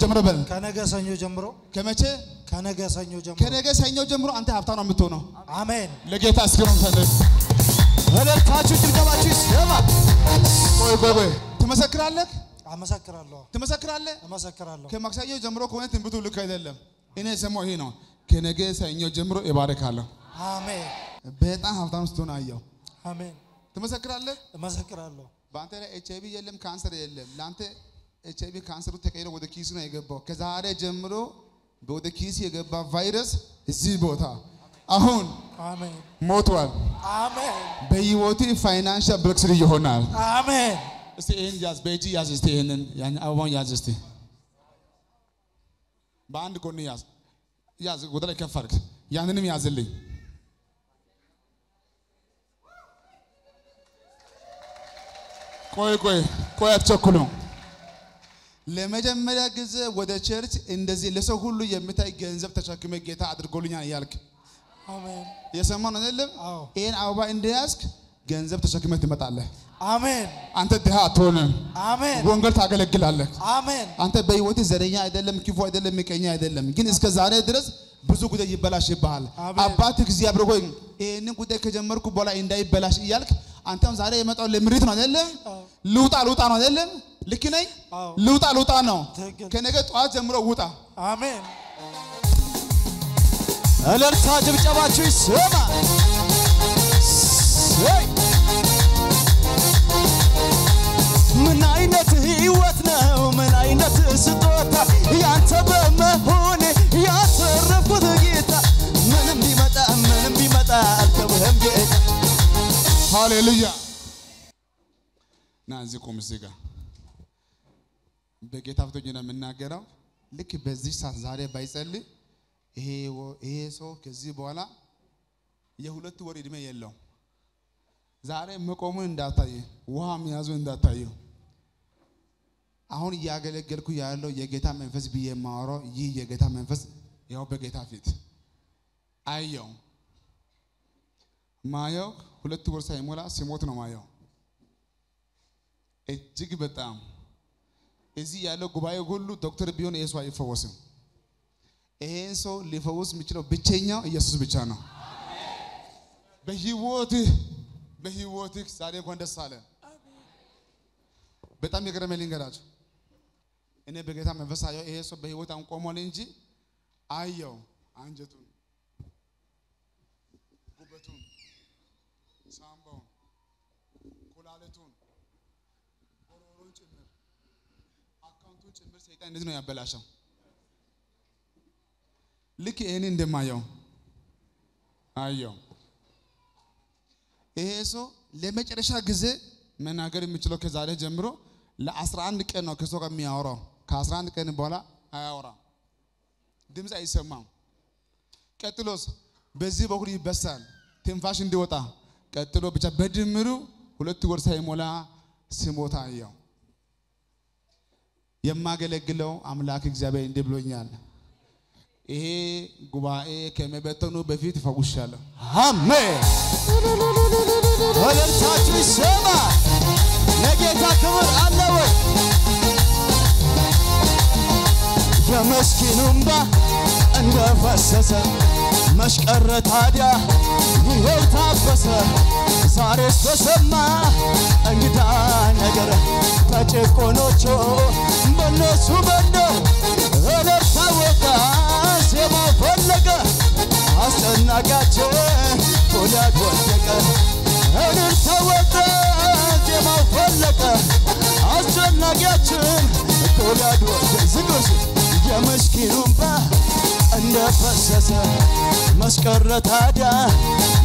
ጀምሮ በል ከነገ ሰኞ ጀምሮ ከመቼ ከነገ ሰኞ ጀምሮ ከነገ ሰኞ ጀምሮ አንተ ሀብታም ነው የምትሆነው። አሜን። ለጌታ እስክሩን ፈለግ እልልታችሁ ጭብጨባችሁ ይሰማ። ቆይ ቆይ ቆይ ትመሰክራለህ አመሰክራለሁ፣ ትመሰክራለህ። እመሰክራለሁ። ከማክሰኞ ጀምሮ ከሆነ ትንቢቱ ልክ አይደለም። እኔ የሰማው ይሄ ነው። ከነገ ሰኞ ጀምሮ ይባረካለሁ። አሜን፣ በጣም ሀብታም ስትሆን አየው። አሜን። ትመሰክራለህ። እመሰክራለሁ። በአንተ ላይ ኤች አይቪ የለም፣ ካንሰር የለም። ለአንተ ኤች አይቪ ካንሰሩ ተቀይሮ ወደ ኪስ ነው የገባው። ከዛሬ ጀምሮ ወደ ኪስ የገባ ቫይረስ እዚህ ቦታ አሁን ሞቷል። አሜን፣ በህይወት financial breakthrough ይሆናል። አሜን። እስቲ ይህን ያዝ፣ በእጅ ያዝ። እስቲ ይህንን ያን አበባውን ያዝ። እስቲ በአንድ ጎን ያዝ፣ ያዝ፣ ወደ ላይ ከፍ አድርግ። ያንንም ያዝልኝ። ቆይ ቆይ ቆይ፣ አትቸኩሉ። ለመጀመሪያ ጊዜ ወደ ቸርች እንደዚህ ለሰው ሁሉ የምታይ ገንዘብ ተሸክመ ጌታ አድርጎልኛል እያልክ አሜን፣ የሰማ ነው አይደለም? ይህን አበባ እንደያዝክ ገንዘብ ተሸክመ ትመጣለህ። አሜን፣ አንተ ድሃ አትሆንም። አሜን፣ ወንጌል ታገለግላለህ። አሜን፣ አንተ በህይወት ዘረኛ አይደለም፣ ክፉ አይደለም፣ ምቀኛ አይደለም። ግን እስከ ዛሬ ድረስ ብዙ ጉዳይ ይበላሽብሃል። አባት እግዚአብሔር ሆይ ይህንን ጉዳይ ከጀመርኩ በኋላ እንዳይበላሽ እያልክ አንተም ዛሬ የመጣው ለምሪት ነው አይደለም? ልውጣ ልውጣ ነው አይደለም? ልክ ነኝ? ልውጣ ልውጣ ነው። ከነገ ጠዋት ጀምሮ ውጣ። አሜን። እልልታ ጭብጨባችሁ ይሰማ።! ምን አይነት ህይወት ነው? ምን አይነት ስጦታ ሃሌሉያ። ና እዚህ ቁም። እዚህ ጋር በጌታ ሆኜ ነው የምናገረው። ልክ በዚህ ሰዓት ዛሬ ባይጸልይ ይሄ ሰው ከዚህ በኋላ የሁለት ወር እድሜ የለውም። ዛሬ መቆሙን እንዳታየ፣ ውሃ መያዙ እንዳታየ። አሁን እያገለገልኩ ያለው የጌታ መንፈስ ብዬ የማወራው ይህ የጌታ መንፈስ ያው በጌታ ፊት አየው ማየው ሁለት ወር ሳይሞላ ሲሞት ነው ማየው። እጅግ በጣም እዚህ ያለው ጉባኤ ሁሉ ዶክተር ቢሆን ሰው አይፈወስም። ይሄን ሰው ሊፈውስ የሚችለው ብቸኛው ኢየሱስ ብቻ ነው። በህይወትህ በህይወትህ ዛሬ እንኳን ደስ አለ። በጣም የገረመኝ ልንገራችሁ። እኔ በጌታ መንፈስ አየው ይሄ ሰው በህይወት አሁን ቆሟል እንጂ አየው አንጀቱን፣ ጭምር ሰይጣን እንደዚህ ነው ያበላሸው። ልክ ይህን እንደማየው አየው። ይሄ ሰው ለመጨረሻ ጊዜ መናገር የሚችለው ከዛሬ ጀምሮ ለ11 ቀን ነው ከሰው ጋር የሚያወራው። ከ11 ቀን በኋላ አያወራም፣ ድምፅ አይሰማም። ቀጥሎስ በዚህ በኩል ይበሳል፣ ትንፋሽ እንዲወጣ ቀጥሎ ብቻ በድምሩ ሁለት ወር ሳይሞላ ሲሞታ አየው። የማገለግለው አምላክ እግዚአብሔር እንዲህ ብሎኛል፣ ይሄ ጉባኤ ከመበተኑ በፊት ፈውሻለሁ። አሜን። እልልታችሁ ይሰማ። ለጌታ ክብር አለ ወይ? የመስኪኑ እንባ እንደፈሰሰ መሽቀረ ታዲያ ይኸው ታበሰ። ዛሬስ ተሰማ እንግዳ ነገር ከጭቆኖቹ በነሱ መንደር እልልታ ወጣ ዜማ ፈለቀ አስጨናቂያቸው ጎልያድ ወደቀ። ወጣ ዜማው ፈለቀ አስጨናቂያችን ጎልያድ ወደቀ። ዝግስ የምስኪኑ እንባ እንደፈሰሰ መስቀረ ታዲያ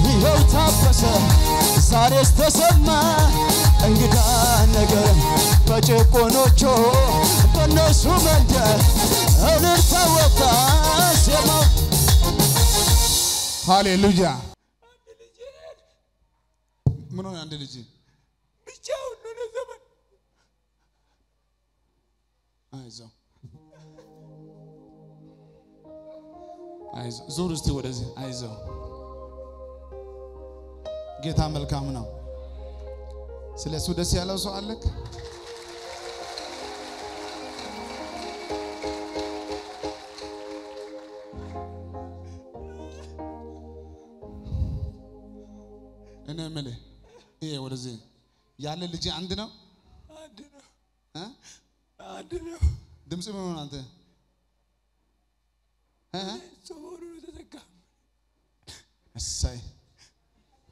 ይኸው ታበሰ ዛሬስ ተሰማ እንግዳ ነገር በጭቆኖቹ በነሱ መንደር እልልታ ወጣ ዜማው ሃሌሉያ። ምን ሆነ? አንድ ልጅ ዘመን አይዞህ አይዞህ፣ ዙር እስቲ ወደዚህ። አይዞህ፣ ጌታ መልካም ነው። ስለ እሱ ደስ ያለው ሰው አለክ? እኔ ምል ይሄ ወደዚህ ያለ ልጅ አንድ ነው? አንድ ነው። ድምፅ ምን ሆነ? አንተ? ሰሞኑን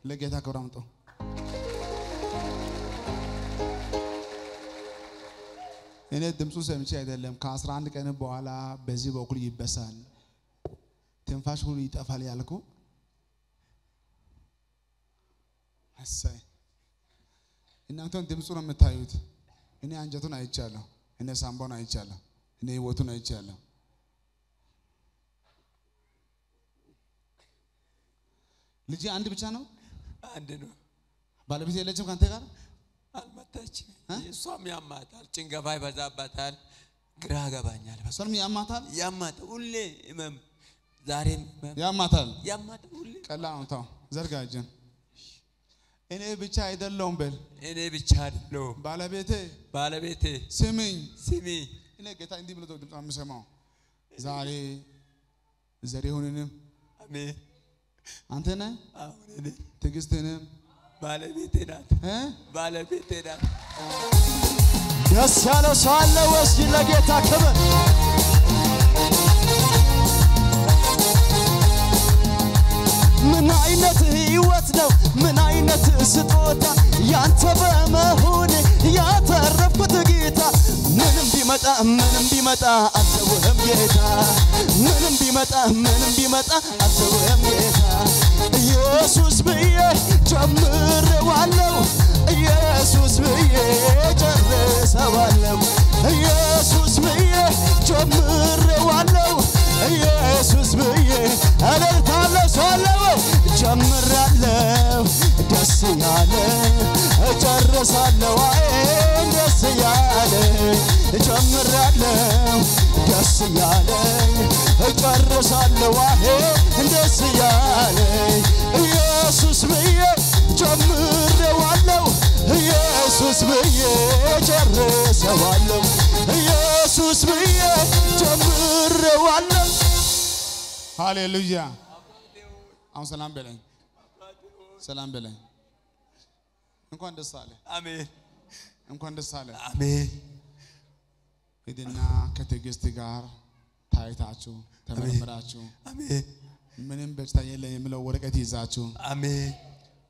ለጌታ ክብር አምጦ እኔ ድምፁ ሰምቼ አይደለም። ከአስራ አንድ ቀን በኋላ በዚህ በኩል ይበሳል፣ ትንፋሽ ሁሉ ይጠፋል ያልኩ እሰይ። እናንተን ድምፁ ነው የምታዩት። እኔ አንጀቱን አይቻለሁ። እኔ ሳምባውን አይቻለሁ። እኔ ህይወቱን አይቻለሁ። ልጅ አንድ ብቻ ነው። አንድ ነው ባለቤት የለችም ከአንተ ጋር አልመጣችም እ? እሷም ያማታል ጭንገፋ ይበዛባታል ግራ ገባኛል እሷንም ያማታል? ያማታል ሁሌ ህመም ዛሬም ያማታል። ያማታል ሁሌ ነው። ተው ዘርጋ እጅን። እኔ ብቻ አይደለሁም በል። እኔ ብቻ አይደለሁም። ባለቤቴ። ባለቤቴ። ስሚኝ። ስሚ። እኔ ጌታ እንዲህ ብሎ ድምፅ የምሰማው። ዛሬ ዘሪሁንንም አሜን። አንተ ነህ? አሁን እኔ ትዕግስትንም ባለቤቴ ናት? ባለቤቴ ናት። ደስ ያለው ሰው አለ ወስጂ ለጌታ ክብር። ምን አይነት ህይወት ነው? ምን አይነት ስጦታ? ያንተ በመሆን ያተረፍኩት ጌታ። ምንም ቢመጣ ምንም ቢመጣ አልተውህም ጌታ። ምንም ቢመጣ ምንም ቢመጣ አልተውህም ጌታ። ኢየሱስ ብዬ እጨርሳለሁ አይ ደስ ያለ ጀምራለሁ ደስ ያለ እጨርሳለሁ። አይ ደስ ያለ ኢየሱስ ብዬ ጀምሬዋለሁ ኢየሱስ ብዬ ጨርሰዋለሁ ኢየሱስ ብዬ ጀምሬዋለሁ ሃሌሉያ። አሁን ሰላም በለኝ፣ ሰላም በለኝ። እንኳን ደስ አለ፣ አሜን እንኳን ደስ አለ። አሜን ሂድና ከትዕግስት ጋር ታይታችሁ ተመርምራችሁ አሜን ምንም በሽታ የለም የሚለው ወረቀት ይዛችሁ አሜን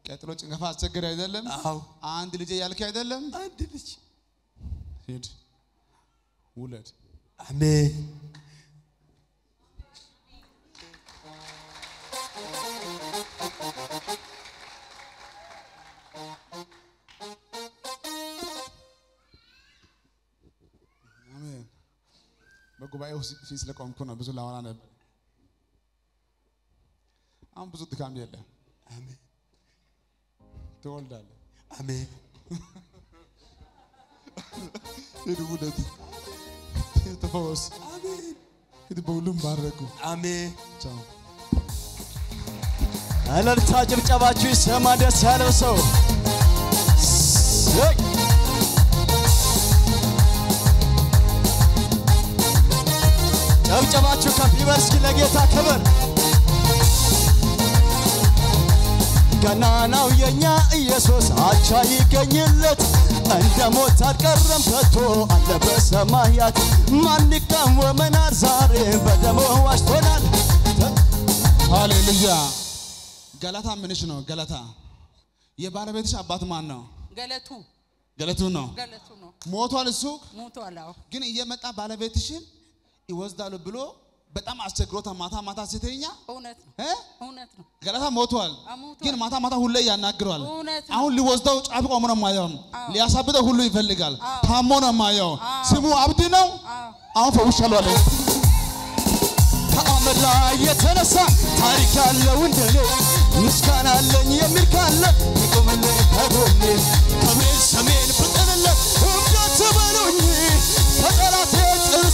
ቀጥሎ ጭንገፋ አስቸገር አይደለም። አዎ አንድ ልጅ ያልክ አይደለም። አንድ ልጅ ሂድ ውለድ። አሜን። በጉባኤው ፊት ስለቆምኩ ነው ብዙ ላወራ ነበር። አሁን ብዙ ድካም የለም። አሜን ትወልዳለህ። አሜን ሂድ ውለድ። ሂድ ተፈወስ። አሜን ሂድ በሁሉም ባረኩ። አሜን ቻው። እልልታ ጭብጨባችሁ ይሰማ ደስ ያለው ሰው ጨብጨባችሁ ከፍ ይበል እስኪ ለጌታ ክብር ገናናው የኛ ኢየሱስ አቻ ይገኝለት እንደ ሞት አልቀረም ከቶ አለ በሰማያት ማን ይቃወመናል ዛሬ በደሙ ዋጅቶናል ሃሌሉያ። ገላታ ምንሽ ነው? ገላታ የባለቤትሽ አባት ማን ነው? ገለቱ ገለቱ ነው። ገለቱ ነው ሞቷል እሱ ሞቷል። አዎ ግን እየመጣ ባለቤትሽን ይወስዳሉ ብሎ በጣም አስቸግሮታ ማታ ማታ ስተኛ እውነት ነው? እውነት ነው ገለታ ሞቷል። ግን ማታ ማታ ሁሌ ያናግረዋል። አሁን ሊወስደው ጫፍ ቆሞ ነው የማየው። አዎ። ሊያሳብደው ሁሉ ይፈልጋል። ታሞ ነው የማየው። አዎ። ስሙ አብዲ ነው። አሁን ፈውሻለሁ አለ። ከአመድ ላይ የተነሳ ታሪክ ያለው እንደኔ ምስጋና አለኝ የሚል ካለ ይቆምልኝ ከጎኔ ከሜን ሰሜን ብጥልለት እምነት በሉኝ ከጠላቴ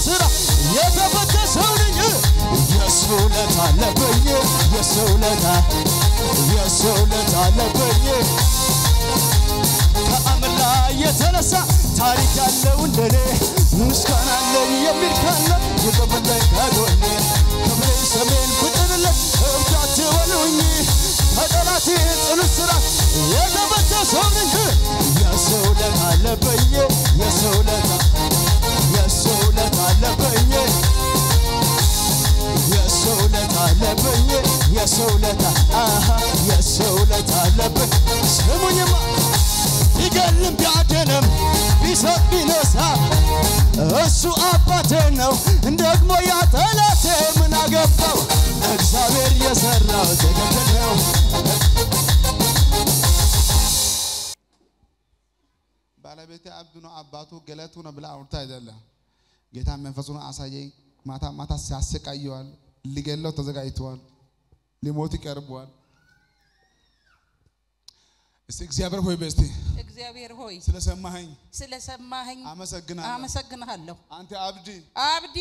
ጥር ስራ የተፈተ ሰው ነኝ የሱ ውለታ አለብኝ የሱ ውለታ የሱ ውለታ አለብኝ። ላይ የተነሳ ታሪክ ያለው እንደኔ ምስጋና አለኝ የሚል ካለ ይቆምልኝ ከጎኔ ክብሬ ሰሜን ብጥልለት እብዳት በሉኝ። ከጠላቴ ጽኑ ስራ ሰው ነኝ የሰው ለት አለብኝ የሰው አለብኝ አለብኝ የሰው አሃ የሰው ለት አለብኝ ስሙኝማ ቢገልም ቢያድንም ቢሰጥ ቢነሳ እሱ አባቴ ነው ደግሞ ያ ጠላቴ ምን አገባው እግዚአብሔር የሰራው ትክክል ነው ባለቤቴ አብዱ ነው አባቱ ገለቱ ነው ብላ አውርታ አይደለም። ጌታ መንፈሱን አሳየኝ። ማታ ማታ ሲያሰቃየዋል፣ ሊገለው ተዘጋጅተዋል፣ ሊሞት ይቀርበዋል። እስቲ እግዚአብሔር ሆይ በስቲ እግዚአብሔር ሆይ ስለሰማኸኝ ስለሰማኸኝ አመሰግናለሁ። አመሰግንሃለሁ። አንተ አብዲ አብዲ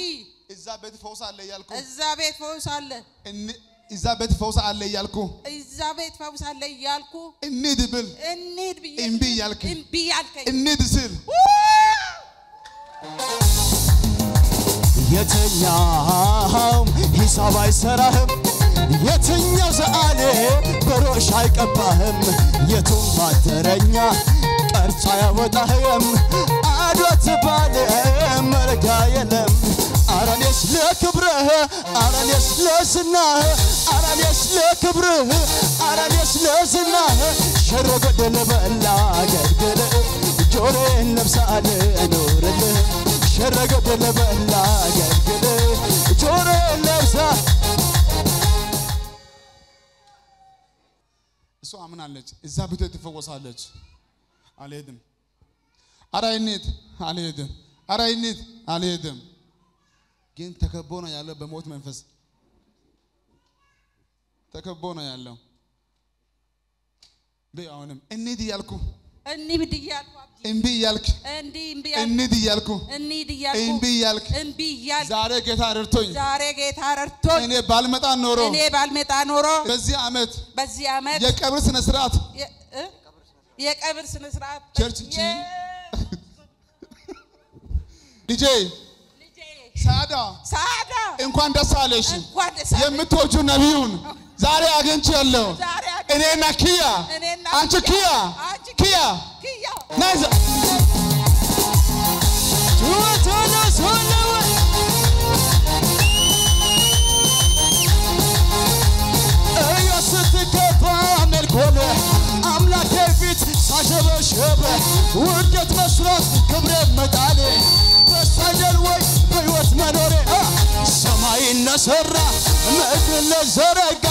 እዛ ቤት ፈውስ አለ እያልኩ እዛ ቤት ፈውስ አለ፣ እን- እዛ ቤት ፈውስ አለ እያልኩ እዛ ቤት ፈውስ አለ እያልኩ እንሂድ ብል እንሂድ ብዬ እምቢ እያልክ እምቢ ያልከኝ እንሂድ ስል የትኛውም ሂሳብ አይሰራህም? የትኛው ሰዓሌ በሮሽ አይቀባህም? የቱም ባተረኛ ቀርጾ አያወጣህም? አዶት ባለ መርጋ የለም። አረኔስ ለክብርህ አረኔስ ለዝናህ አረኔስ ለክብርህ አረኔስ ለዝናህ። ሸሮ ገደል በላ አገልግል ጆሮዬን ለብሳል እኖርልህ ሸረ ገደል በላ አምናለች። እዛ ቤት ትፈወሳለች። አልሄድም። አረ እንሂድ። አልሄድም። አረ እንሂድ። አልሄድም። ግን ተከቦ ነው ያለው በሞት መንፈስ ተከቦ ነው ያለው። አሁንም እንሂድ እያልኩ እንሂድ እያልኩ እምቢ እያልክ እንዲህ እምቢ ያልኩ እንሂድ እያልኩ እንሂድ እያልኩ እምቢ እያልክ እምቢ እያልኩ ዛሬ ጌታ ረድቶኝ ዛሬ ጌታ ረድቶኝ እኔ ባልመጣ ኖሮ እኔ ባልመጣ ኖሮ በዚህ ዓመት በዚህ ዓመት የቀብር ስነ ስርዓት የ- እ? የቀብር ስነ ስርዓት ቸርች ቺ የ- ልጄ ልጄ ሳዳ ሳዳ እንኳን ደስ አለሽ። እንኳን ደስ አለሽ። የምትወጁ ነቢዩን ዛሬ አግኝቻለሁ። ዛሬ አግኝቼ- እኔና ኪያ እኔና አንቺ ኪያ አንቺ ኪያ ኪያ ናይዛ ጩኸቱን ሰለወ እዮ ስትገባ መልኮነ አምላኬ ፊት ሳሸበሸበ ውርደት መስሎት ክብሬ መጣሌ በሳይደል ወይ በሕይወት መኖሬ አ፣ ሰማይን ለሠራ ምድርን ለዘረጋ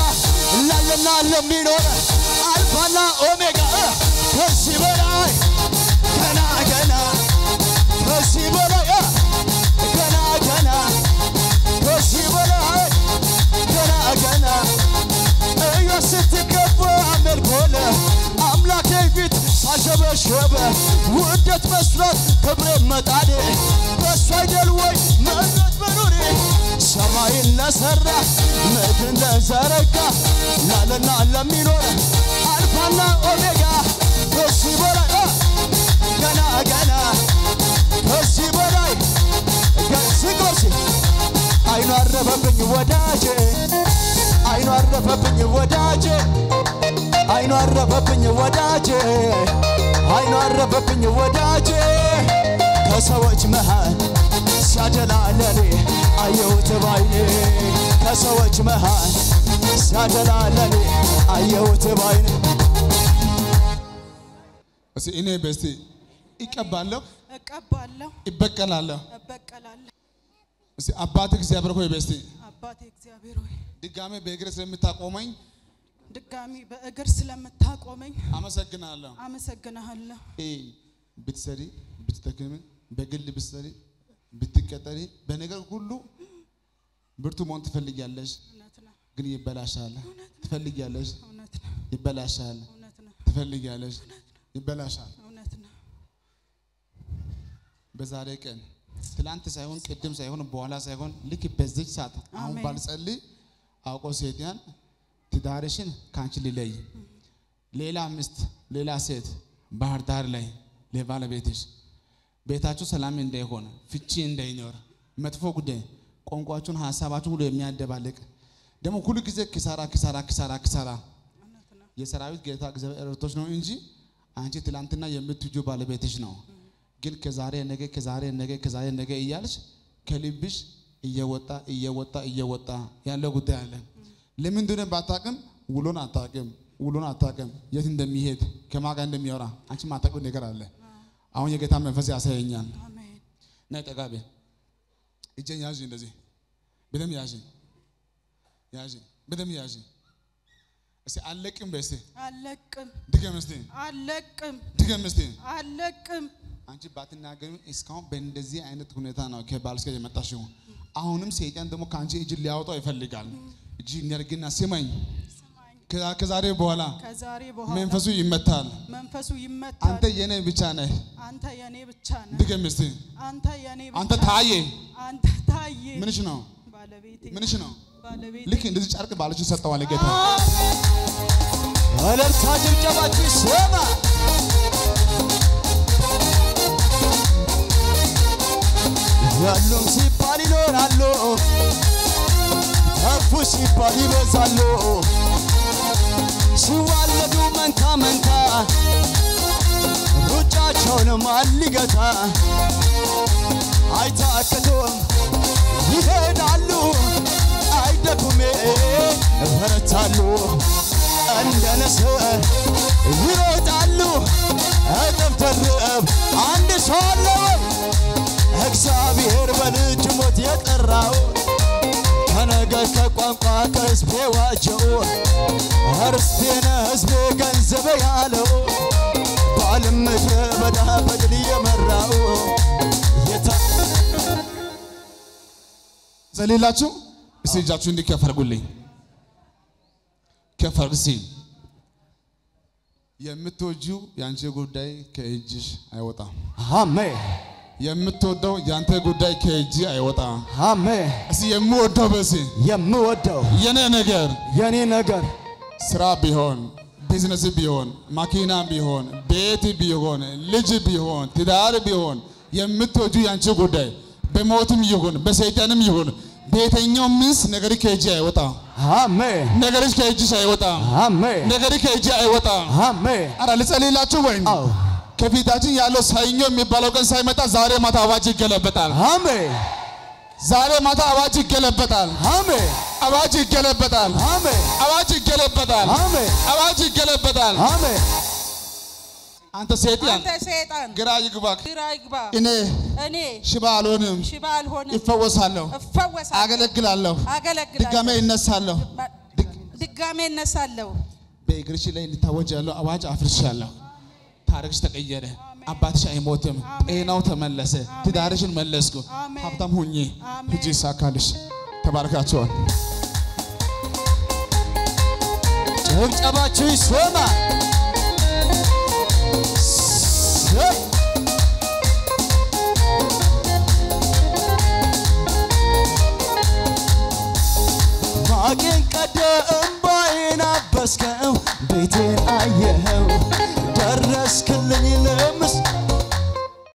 ላለና ለሚኖረ አልፋና ኦሜጋ አ፣ ከዚህ በላይ ገና ገና ከዚህ በላይ አ፣ ገና ገና ከዚህ በላይ ገና ገና እዮ ስትገባ መልኮለ አምላኬ ፊት ሳሸበሸበ ውደት መስሎት ክብር መጣዴ በሱ አይደል ወይ መኖት መኖሬ ሰማይን ለሠራ ምድርን ለዘረጋ ላለና ለሚኖር አልፋና ኦሜጋ ከዚህ በላይ ገና ገና ከዚህ በላይ ገስቆሲ አይኑ አረፈብኝ ወዳጄ አይኑ አረፈብኝ ወዳጄ አይኑ አረፈብኝ ወዳጄ አይኑ አረፈብኝ ወዳጄ። ከሰዎች መሃል ሲያደላ አየሁት ባይኔ ከሰዎች መሃል ሲያደላ ለኔ አየሁት ባይኔ እስቲ እኔ በስቲ ይቀባለሁ፣ እቀባለሁ፣ ይበቀላለሁ። እበቀላለሁ። አባት እግዚአብሔር ሆይ በስቲ አባቴ እግዚአብሔር ሆይ ድጋሜ በእግር ስለምታቆመኝ ድጋሚ በእግር ስለምታቆመኝ አመሰግናለሁ። አመሰግንሃለሁ። ይህ ብትሰሪ ብትደክሚ፣ በግል ብትሰሪ ብትቀጠሪ፣ በነገር ሁሉ ብርቱ መሆን ትፈልጊያለሽ፣ ግን ይበላሻል። ትፈልጊያለሽ፣ ይበላሻል። ትፈልጊያለሽ፣ ይበላሻል። በዛሬ ቀን ትላንት ሳይሆን ቅድም ሳይሆን በኋላ ሳይሆን ልክ በዚች ሰዓት አሁን ባልጸልይ አውቆ ሴትያን ትዳርሽን ከአንቺ ሊለይ። ሌላ ሚስት ሌላ ሴት ባህር ዳር ላይ ለባለቤትሽ ቤታችሁ ሰላም እንዳይሆን ፍቺ እንዳይኖር መጥፎ ጉዳይ ቋንቋችሁን ሀሳባችሁን ሁሉ የሚያደባልቅ ደግሞ ሁሉ ጊዜ ኪሳራ ኪሳራ ኪሳራ ኪሳራ የሰራዊት ጌታ እግዚአብሔር ረድቶች ነው እንጂ አንቺ ትላንትና የምትጁ ባለቤትሽ ነው። ግን ከዛሬ ነገ ከዛሬ ነገ ከዛሬ ነገ እያልሽ ከልብሽ እየወጣ እየወጣ እየወጣ ያለው ጉዳይ አለ። ለምን እንደሆነ ባታቅም ውሎን አታቅም ውሎን አታቅም የት እንደሚሄድ ከማን ጋር እንደሚያወራ አንቺ ማታውቂው ነገር አለ። አሁን የጌታ መንፈስ ያሳየኛል። አሜን። ናይ ጠጋቤ እጄን ያዥ፣ እንደዚህ። በደንብ ያዥ፣ ያዥ፣ በደንብ ያዥ። እስቲ አለቅም በይ እስቲ። አለቅም። ድገም እስቲ። አለቅም። ድገም እስቲ። አለቅም። አንቺ ባትናገሪ እስካሁን በእንደዚህ አይነት ሁኔታ ነው ከባልሽ ጋር የመጣሽው። አሁንም ሰይጣን ደግሞ ከአንቺ እጅ ሊያወጣው ይፈልጋል። እጅ እንዲያርግና ስማኝ፣ ከዛሬ በኋላ መንፈሱ ይመታል። መንፈሱ አንተ ይመታል የኔ ብቻ ነህ። አንተ የኔ ብቻ ነህ ድገም እስቲ አንተ የኔ ብቻ አንተ ታየ አንተ ታዬ ምንሽ ነው ባለቤቴ ምንሽ ነው? ባለቤቴ ልክ እንደዚህ ጨርቅ ባለች ሰጠዋል ጌታ። እልልታ ጭብጨባችሁ ይሰማ። ያሉም ሲባል ይኖራሉ፣ ጠፉ ሲባል ይበዛሉ። ማን ሊገታ? አይታክቱም ይሄዳሉ፣ አይደክሜ በረታሉ። እንደ ንስር ይሮጣሉ እጥፍ አንድ ሰው አለ ወይ? እግዚአብሔር በልጅ ሞት የጠራው ከነገር ከቋንቋ ከሕዝቤ ዋጀው እርስቴነ ሕዝቤ ገንዘብ ያለው ምድረ በዳ ጸልላችሁ እስቲ እጃችሁ እንዲህ ከፍ አድርጉልኝ። ከፍ አድርጉ እስቲ። የምትወጂው የአንቺ ጉዳይ ከእጅሽ አይወጣም። አሜን የምትወደው የአንተ ጉዳይ ከእጅ አይወጣም። አሜን። እስቲ የምወደው በሲ የምወደው የኔ ነገር የኔ ነገር ስራ ቢሆን ቢዝነስ ቢሆን መኪና ቢሆን ቤት ቢሆን ልጅ ቢሆን ትዳር ቢሆን የምትወጁ ያንቺ ጉዳይ በሞትም ይሁን በሰይጣንም ይሁን በየትኛው ምስ ነገር ከእጅ አይወጣም። አሜን ነገርሽ ከእጅሽ አይወጣም። አሜን ነገር ከእጅ አይወጣም። አሜን። አረ ልጸልይላችሁ ወይ? አዎ ከፊታችን ያለው ሰኞ የሚባለው ቀን ሳይመጣ ዛሬ ማታ አዋጅ ይገለበጣል። አሜን ዛሬ ማታ አዋጅ ይገለበጣል። አሜን አዋጅ ይገለበጣል። አሜን አዋጅ ይገለበጣል። አሜን አዋጅ ይገለበጣል። አሜን አንተ ሰይጣን አንተ ሰይጣን ግራ ይግባክ። ግራ ይግባ። እኔ እኔ ሽባ አልሆንም፣ ሽባ አልሆንም፣ ይፈወሳለሁ፣ እፈወሳለሁ፣ አገለግላለሁ፣ አገለግላለሁ፣ ድጋሜ ይነሳለሁ። ድጋሜ እነሳለሁ። በእግርሽ ላይ እንዲታወጅ ያለው አዋጅ አፍርሻለሁ። ታሪክሽ ተቀየረ። አባትሽ አይሞትም፣ ጤናው ተመለሰ፣ ትዳርሽን መለስኩ፣ ሀብታም ሁኚ፣ ሂጂ ይሳካልሽ። ተባርካቸዋል። ጭብጨባችሁ ይሰማ። ቀደ እንባዬን አበስከው ቤቴን አየኸው ደረስክል